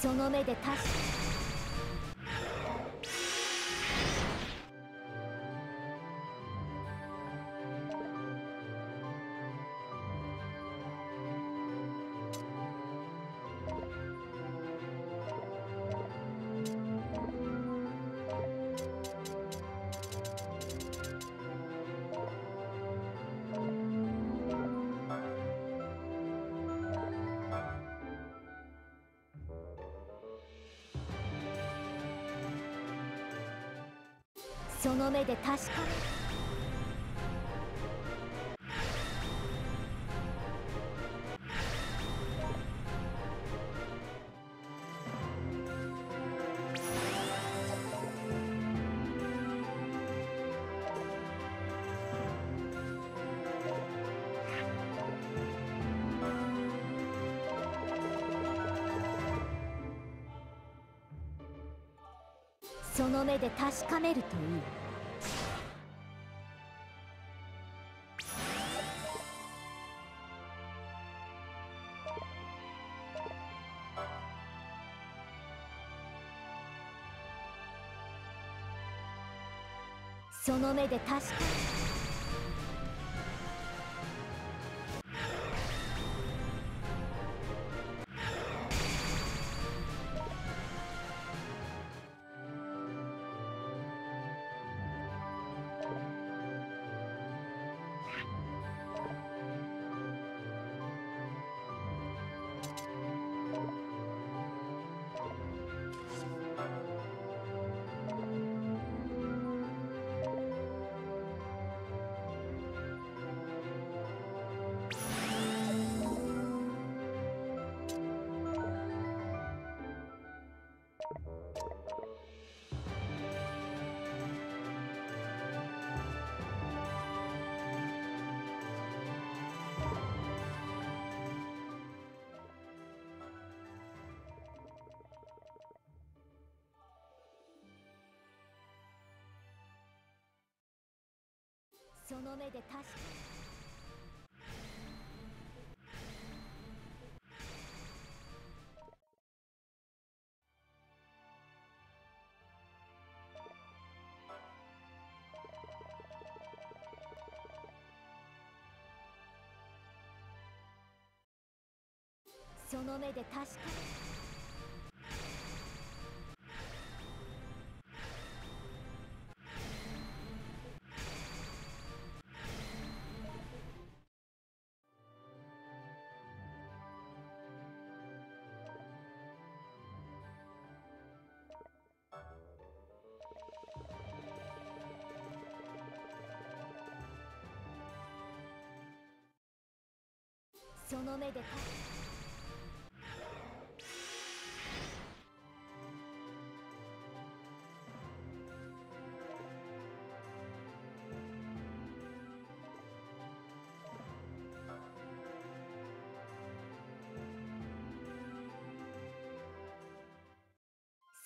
その目で確かその目で確かめその目で確かめるといい。その目で確かめその目で確かにその目で確かめその目で確か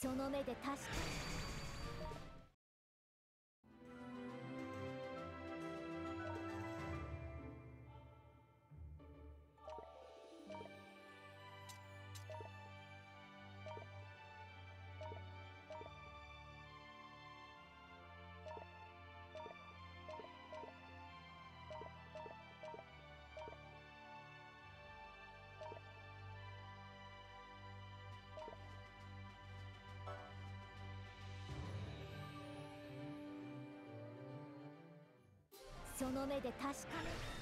その目で確かめその目で確かめ